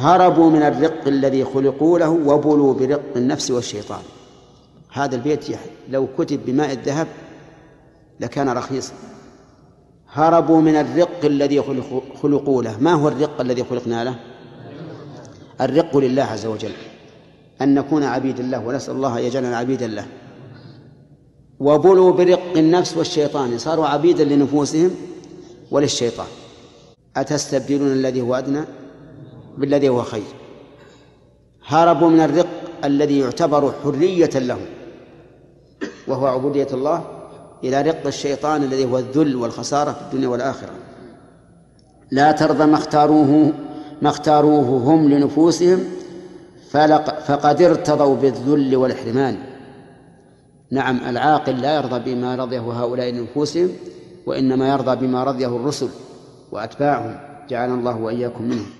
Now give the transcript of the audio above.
هربوا من الرق الذي خلقوا له وبلوا برق النفس والشيطان. هذا البيت لو كتب بماء الذهب لكان رخيصا هربوا من الرق الذي خلقوا له. ما هو الرق الذي خلقنا له؟ الرق لله عز وجل. أن نكون عبيد الله ونسأل الله أن يجعلنا عبيدا له. وبلوا برق النفس والشيطان. صاروا عبيدا لنفوسهم وللشيطان. أتستبدلون الذي هو أدنى؟ بالذي هو خير. هربوا من الرق الذي يعتبر حرية لهم وهو عبودية الله إلى رق الشيطان الذي هو الذل والخسارة في الدنيا والآخرة. لا ترضى ما اختاروه ما اختاروه هم لنفوسهم فقد ارتضوا بالذل والحرمان نعم العاقل لا يرضى بما رضيه هؤلاء لنفوسهم وإنما يرضى بما رضيه الرسل وأتباعهم. جعلنا الله وإياكم منهم.